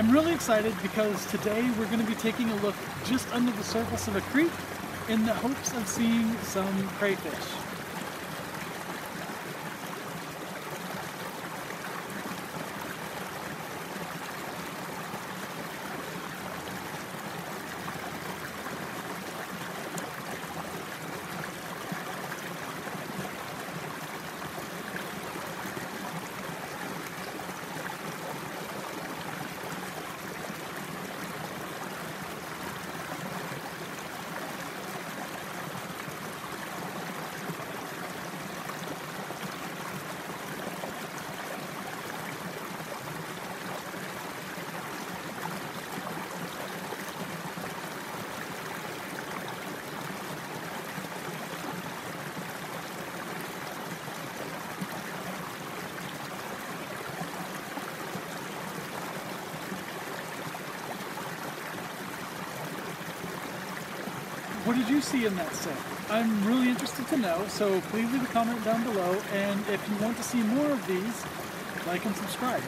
I'm really excited because today we're going to be taking a look just under the surface of a creek in the hopes of seeing some crayfish. What did you see in that set? I'm really interested to know, so please leave a comment down below, and if you want to see more of these, like and subscribe.